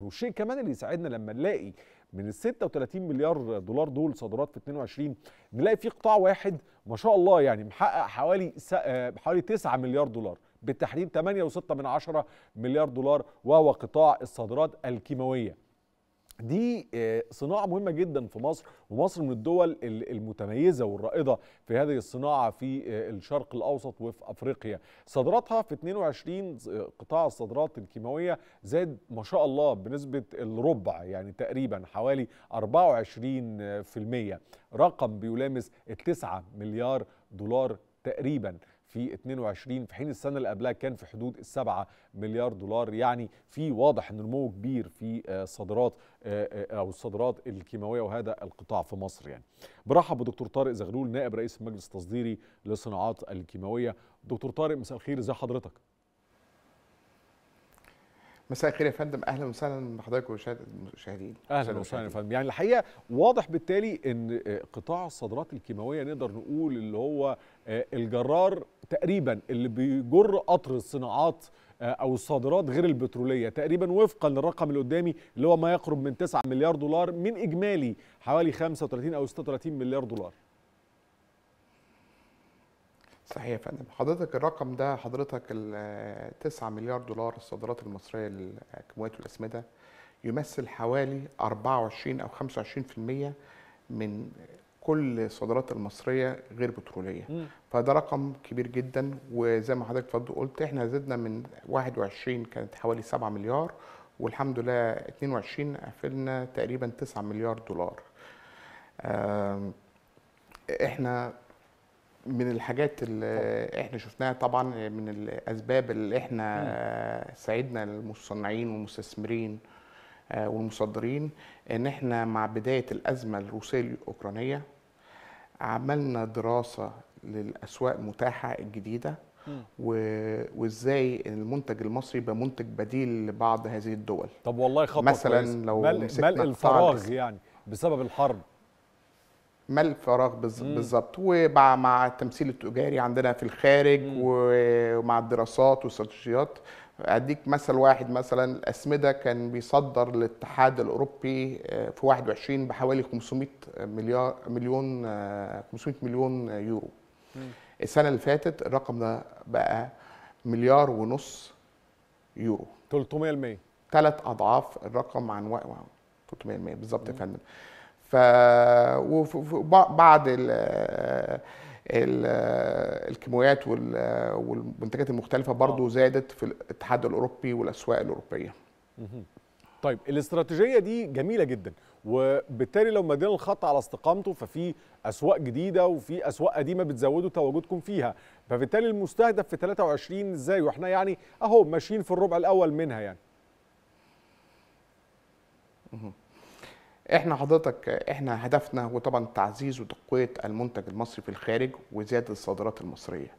والشيء كمان اللي يساعدنا لما نلاقي من ال 36 مليار دولار دول صادرات في 22 نلاقي في قطاع واحد ما شاء الله يعني محقق حوالي آه، حوالي 9 مليار دولار بالتحديد 8.6 من عشرة مليار دولار وهو قطاع الصادرات الكيماوية. دي آه، صناعة مهمة جدا في مصر ومصر من الدول ال- المتميزة والرائدة في هذه الصناعة في آه، الشرق الأوسط وفي أفريقيا. صادراتها في 22 آه، قطاع الصادرات الكيماوية زاد ما شاء الله بنسبة الربع يعني تقريبا حوالي 24% رقم بيلامس التسعة مليار دولار تقريبا. في 22 في حين السنة اللي قبلها كان في حدود السبعة مليار دولار يعني في واضح إن نمو كبير في آه، صادرات آه، آه، أو الصادرات الكيماوية وهذا القطاع في مصر يعني. برحب بدكتور طارق زغلول نائب رئيس المجلس التصديري للصناعات الكيماوية. دكتور طارق مساء الخير ازي حضرتك؟ مساء الخير يا فندم. أهلا وسهلا بحضرتك ومشاهد- المشاهدين أهلا وسهلا يا. فندم. يعني الحقيقة واضح بالتالي إن آه، قطاع الصادرات الكيماوية نقدر نقول اللي هو آه، الجرار تقريبا اللي بيجر قطر الصناعات آه، أو الصادرات غير البترولية تقريبا وفقا للرقم اللي قدامي اللي هو ما يقرب من 9 مليار دولار من إجمالي حوالي 35 أو 36 مليار دولار. صحيح يا فندم. حضرتك الرقم ده حضرتك ال 9 مليار دولار الصادرات المصرية للكيماويات والاسمده يمثل حوالي 24 أو 25% من كل الصادرات المصرية غير بترولية. مم. فده رقم كبير جدا وزي ما حضرتك اتفضل قلت إحنا زدنا من 21 كانت حوالي 7 مليار والحمد لله 22 قفلنا تقريبا 9 مليار دولار. إحنا من الحاجات اللي إحنا شفناها طبعا من الأسباب اللي إحنا ساعدنا المصنعين والمستثمرين آه، والمصدرين إن إحنا مع بداية الأزمة الروسية الأوكرانية عملنا دراسة للأسواق المتاحه الجديدة وازاي المنتج المصري يبقى منتج بديل لبعض هذه الدول. طب والله خطوة مثلاً كويسة. لو ملء, الفراغ يعني بسبب الحرب. مال فراغ بالز- مم. بالظبط ومع مع التمثيل التجاري عندنا في الخارج مم. ومع الدراسات والاستراتيجيات أديك مثل واحد مثلا الأسمدة كان بيصدر للاتحاد الأوروبي آه، في 21 بحوالي 500 مليار مليون آه، 500 مليون يورو مم. السنة اللي فاتت الرقم ده بقى مليار ونص يورو 300% ثلاث أضعاف الرقم عن و... 300% بالظبط يا. فندم ف. ال... الكيماويات وال... والمنتجات المختلفة برضو زادت في الاتحاد الأوروبي والأسواق الأوروبية. طيب الاستراتيجية دي جميلة جدا وبالتالي لو مدينا الخط على استقامته ففي أسواق جديدة وفي أسواق قديمة بتزودوا تواجدكم فيها فبالتالي المستهدف في 23 إزاي وإحنا يعني أهو ماشيين في الربع الأول منها يعني إحنا حضرتك إحنا هدفنا هو طبعا تعزيز وتقوية المنتج المصري في الخارج وزيادة الصادرات المصرية.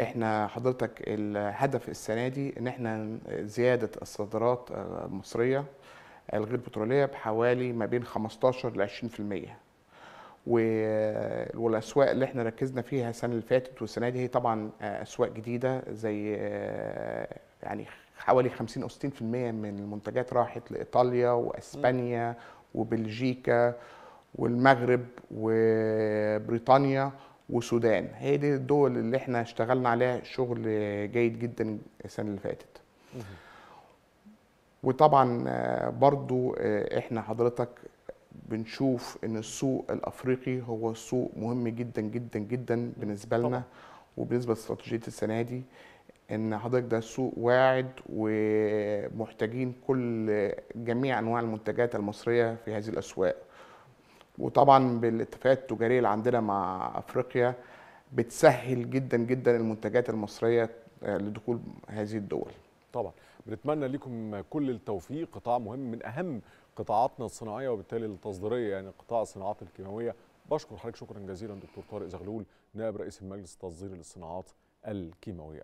إحنا حضرتك الهدف السنة دي إن إحنا زيادة الصادرات المصرية الغير بترولية بحوالي ما بين 15 ل 20% و- والأسواق اللي إحنا ركزنا فيها السنة اللي فاتت والسنة دي هي طبعا أسواق جديدة زي يعني حوالي 50 أو 60% من المنتجات راحت لإيطاليا وأسبانيا وبلجيكا والمغرب وبريطانيا والسودان هي دي الدول اللي إحنا اشتغلنا عليها شغل جيد جدا السنة اللي فاتت. وطبعا برضو إحنا حضرتك بنشوف إن السوق الأفريقي هو سوق مهم جدا جدا جدا بالنسبة. لنا وبالنسبه لاستراتيجيه السنة دي. إن حضرتك ده سوق واعد ومحتاجين كل جميع أنواع المنتجات المصرية في هذه الأسواق. وطبعا بالاتفاقات التجارية اللي عندنا مع أفريقيا بتسهل جدا جدا المنتجات المصرية لدخول هذه الدول. طبعا. بنتمنى لكم كل التوفيق. قطاع مهم من أهم قطاعاتنا الصناعية وبالتالي التصديرية يعني قطاع الصناعات الكيماوية. بشكر حضرتك شكرا جزيلا دكتور طارق زغلول نائب رئيس المجلس التصديري للصناعات الكيماوية.